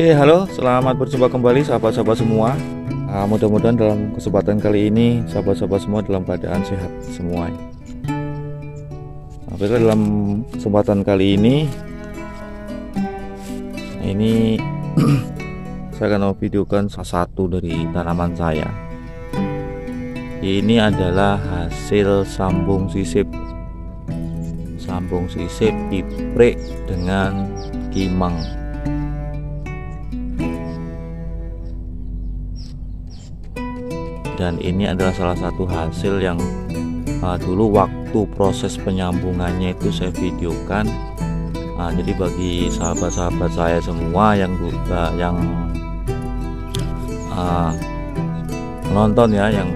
Oke, halo, selamat berjumpa kembali sahabat-sahabat semua. Uh, Mudah-mudahan dalam kesempatan kali ini sahabat-sahabat semua dalam keadaan sehat semua. Nah, dalam kesempatan kali ini, ini saya akan memvideokan salah satu dari tanaman saya. Ini adalah hasil sambung sisip sambung sisip iprik dengan kimang dan ini adalah salah satu hasil yang uh, dulu waktu proses penyambungannya itu saya videokan. Uh, jadi bagi sahabat-sahabat saya semua yang uh, yang uh, menonton ya yang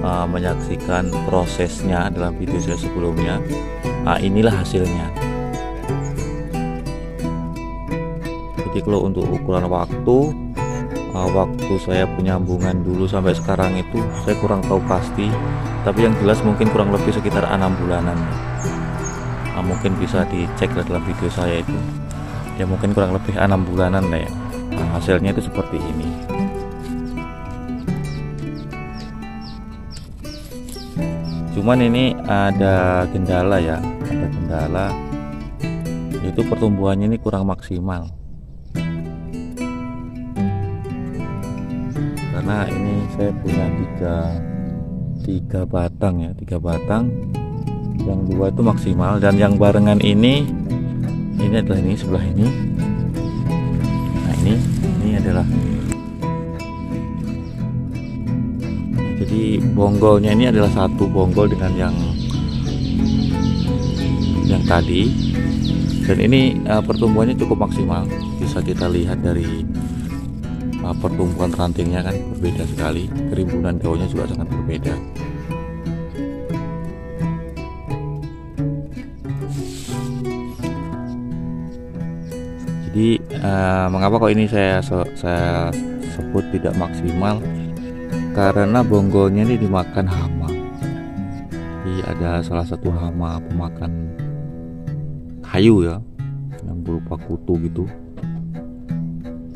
uh, menyaksikan prosesnya dalam video saya sebelumnya uh, inilah hasilnya. Jadi kalau untuk ukuran waktu uh, waktu saya penyambungan dulu sampai sekarang itu saya kurang tahu pasti. Tapi yang jelas mungkin kurang lebih sekitar enam bulanan. Nah, mungkin bisa dicek dalam video saya itu. Ya mungkin kurang lebih enam bulanan ya nah, hasilnya itu seperti ini. Cuman ini ada kendala ya ada kendala. Itu pertumbuhannya ini kurang maksimal karena ini saya punya tiga tiga batang ya tiga batang. Yang dua itu maksimal dan yang barengan ini ini adalah ini sebelah ini. Nah ini ini adalah. Jadi bonggolnya ini adalah satu bonggol dengan yang yang tadi. Dan ini uh, pertumbuhannya cukup maksimal. Bisa kita lihat dari uh, pertumbuhan rantingnya kan berbeda sekali. Kerimbunan daunnya juga sangat berbeda. Jadi uh, mengapa kok ini saya saya sebut tidak maksimal? Karena bonggolnya ini dimakan hama. Jadi ada salah satu hama pemakan kayu ya yang berupa kutu gitu.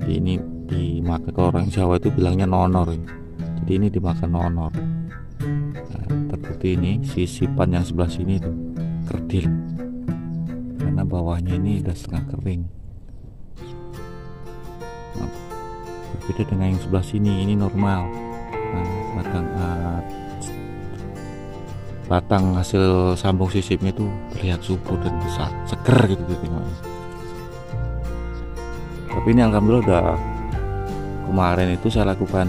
Ini dimakan kalau orang Jawa itu bilangnya nonor jadi ini dimakan nonor. Nah, seperti ini sisipan yang sebelah sini itu kerdil. Karena bawahnya ini udah setengah kering. Nah, berbeda dengan yang sebelah sini ini normal. Nah, batang uh, batang hasil sambung sisipnya itu terlihat subur dan besar seger gitu gitu. Tapi ini alhamdulillah udah kemarin itu saya lakukan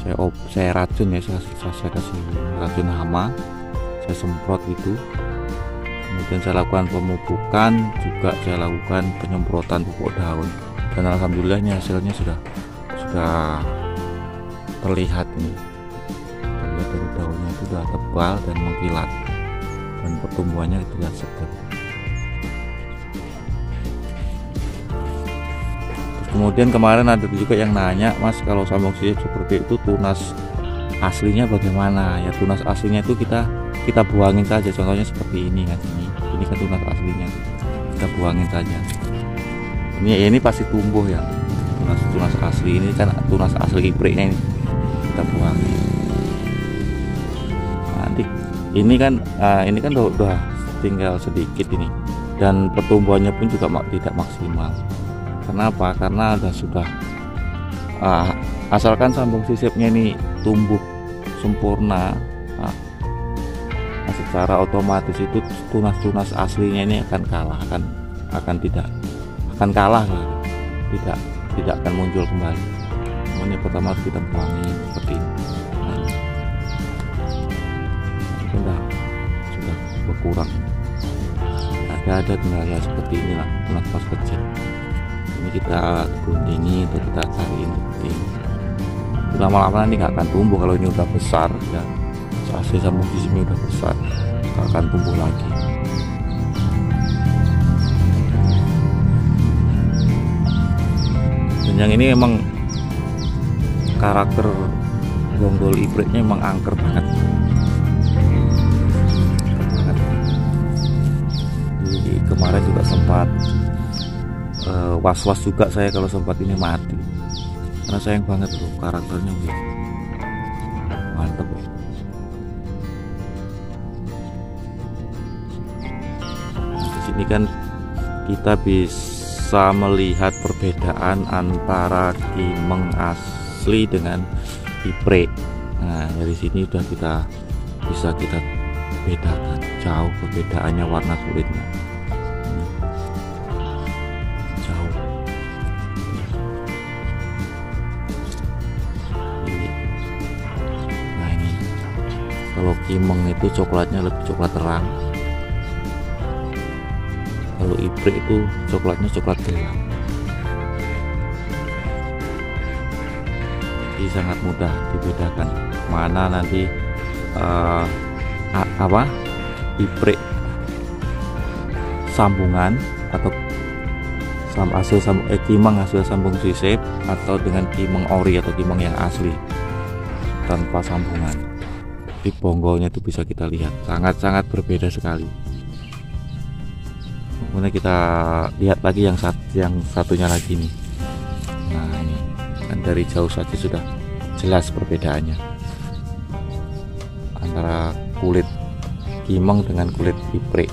saya op, saya racun ya saya, saya kasih racun hama saya semprot itu kemudian saya lakukan pemupukan juga saya lakukan penyemprotan pupuk daun. Dan alhamdulillahnya hasilnya sudah sudah terlihat nih terlihat dari daunnya itu sudah tebal dan mengkilat. Dan pertumbuhannya terlihat segar kemudian kemarin ada juga yang nanya mas kalau sambung sisip seperti itu tunas aslinya bagaimana? Ya tunas aslinya itu kita kita buangin saja. Contohnya seperti ini kan ini. Ini kan tunas aslinya. Kita buangin saja. Ini ini pasti tumbuh ya. Tunas tunas asli ini kan tunas asli ipriknya ini. Kita buangin. Nanti ini kan uh, ini kan udah, udah tinggal sedikit ini. Dan pertumbuhannya pun juga tidak maksimal Kenapa? Karena ada sudah uh, asalkan sambung sisipnya ini tumbuh sempurna, nah, nah secara otomatis itu tunas-tunas aslinya ini akan kalah, akan akan tidak akan kalah, tidak tidak akan muncul kembali. Ini pertama harus kita buangi seperti ini. Nah, sudah sudah berkurang. Ada ada tinggal ya seperti inilah tunas pas kecil ini kita guntingi atau kita cariin ini lama-lama nanti nggak akan tumbuh kalau ini udah besar ya. AC sama sini udah besar nggak akan tumbuh lagi. Dan yang ini memang karakter gonggol ibretnya emang angker banget was-was juga saya kalau sempat ini mati karena sayang banget loh karakternya wih. mantep ya. Nah, di sini kan kita bisa melihat perbedaan antara kimeng asli dengan ipre nah dari sini udah kita bisa kita bedakan jauh perbedaannya warna kulitnya kalau kimeng itu coklatnya lebih coklat terang. Kalau iprik itu coklatnya coklat gelap. Jadi sangat mudah dibedakan mana nanti uh, apa iprik sambungan atau sam hasil sambung eh, kimeng hasil sambung sisip atau dengan kimeng ori atau kimeng yang asli tanpa sambungan di bonggolnya itu bisa kita lihat. Sangat-sangat berbeda sekali. Kemudian kita lihat lagi yang sat yang satunya lagi nih. Nah ini. Kan dari jauh saja sudah jelas perbedaannya. Antara kulit kimeng dengan kulit iprik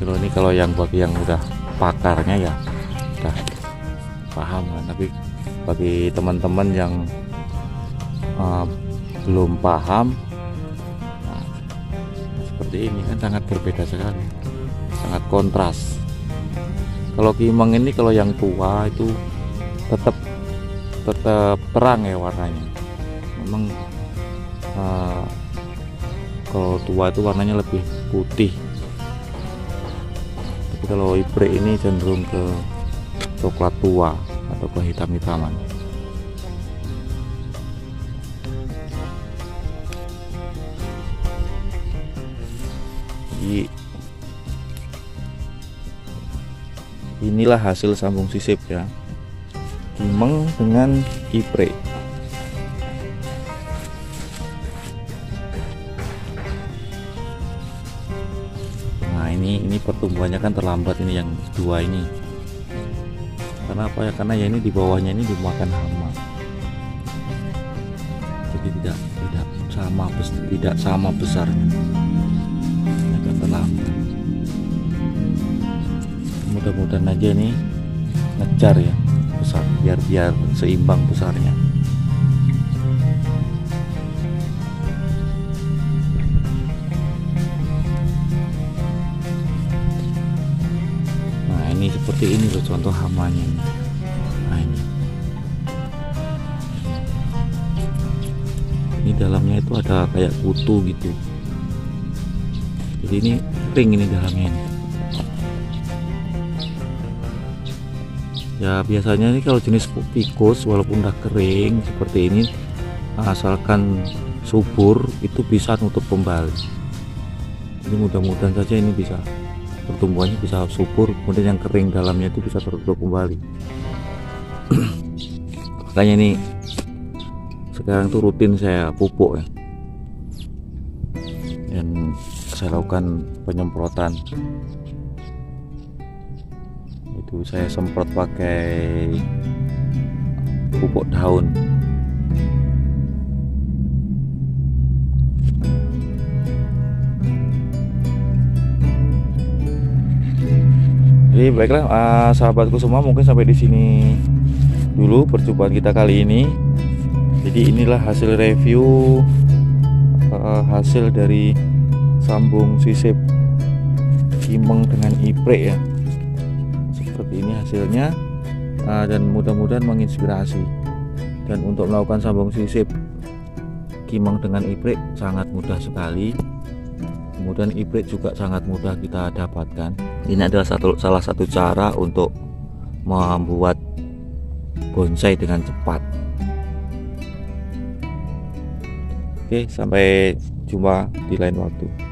kalau ini kalau yang bagi yang udah pakarnya ya udah paham kan tapi bagi teman-teman yang uh, belum paham. Nah, seperti ini kan sangat berbeda sekali sangat kontras. Kalau kimeng ini kalau yang tua itu tetap tetap terang ya warnanya. Memang uh, kalau tua itu warnanya lebih putih. Tapi kalau iprik ini cenderung ke coklat tua atau hitam-hitaman inilah hasil sambung sisip ya. Kimeng dengan iprik nah ini ini pertumbuhannya kan terlambat ini yang dua ini karena apa ya? Karena ya ini di bawahnya ini dimakan hama. Jadi tidak tidak sama tidak sama besarnya. Agak terlambat. Mudah-mudahan aja nih ngejar ya besar biar biar seimbang besarnya seperti ini loh contoh hamanya nah ini. Ini dalamnya itu ada kayak kutu gitu. Jadi ini kering ini dalamnya ini. Ya biasanya ini kalau jenis tikus walaupun udah kering seperti ini asalkan subur itu bisa nutup kembali. Ini mudah-mudahan saja ini bisa pertumbuhannya bisa subur kemudian yang kering dalamnya itu bisa tertutup kembali. Makanya ini sekarang tuh rutin saya pupuk ya. Dan saya lakukan penyemprotan. Itu saya semprot pakai pupuk daun jadi baiklah uh, sahabatku semua mungkin sampai di sini dulu percobaan kita kali ini. Jadi inilah hasil review uh, hasil dari sambung sisip kimeng dengan iprik ya. Seperti ini hasilnya uh, dan mudah-mudahan menginspirasi. Dan untuk melakukan sambung sisip kimeng dengan iprik sangat mudah sekali. Kemudian iprik juga sangat mudah kita dapatkan ini adalah satu, salah satu cara untuk membuat bonsai dengan cepat. Oke sampai jumpa di lain waktu